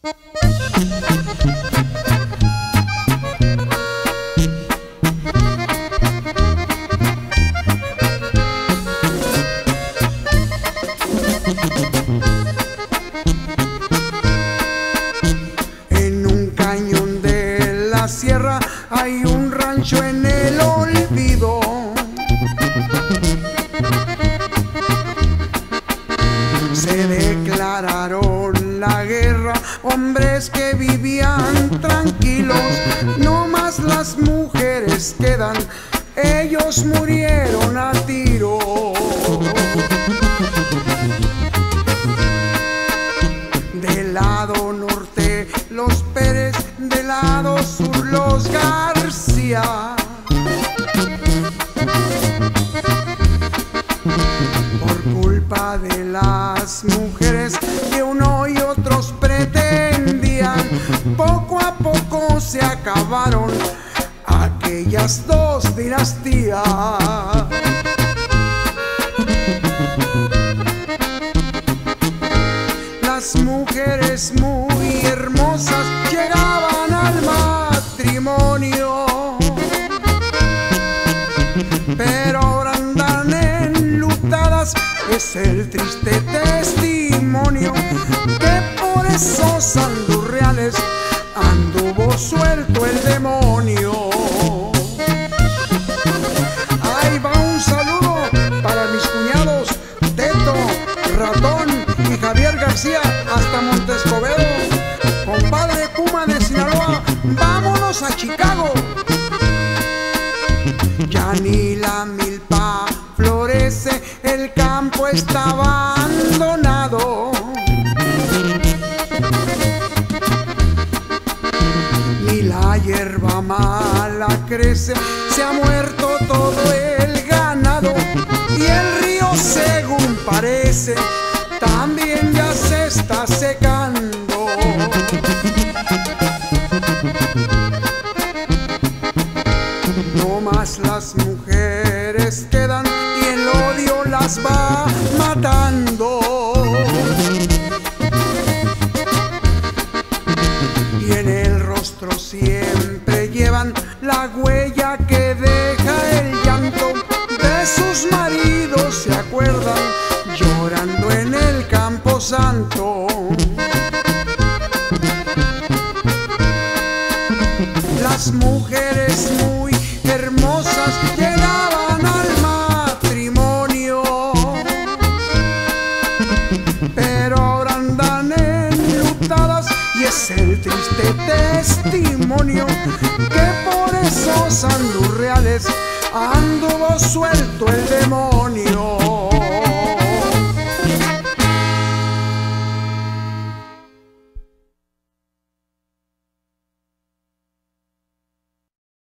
En un cañón de la sierra hay un rancho en el hombres que vivían tranquilos, no más las mujeres quedan, ellos murieron a tiro. Del lado norte los Pérez, del lado sur los García. Por culpa de las mujeres que uno y otros poco a poco se acabaron aquellas dos dinastías. Las mujeres muy hermosas llegaban al matrimonio, pero ahora andan enlutadas. Es el triste testimonio que por esos anduvo suelto el demonio. Ahí va un saludo para mis cuñados Teto, Ratón y Javier García hasta Montescobedo. Compadre Puma de Sinaloa, vámonos a Chicago. Ya ni la milpa florece, el campo está crece, se ha muerto todo el ganado. Y el río, según parece, también ya se está secando. No más las mujeres quedan y el odio las va matando. Santo. Las mujeres muy hermosas llegaban al matrimonio, pero ahora andan enlutadas y es el triste testimonio que por esos andurreales anduvo suelto el demonio.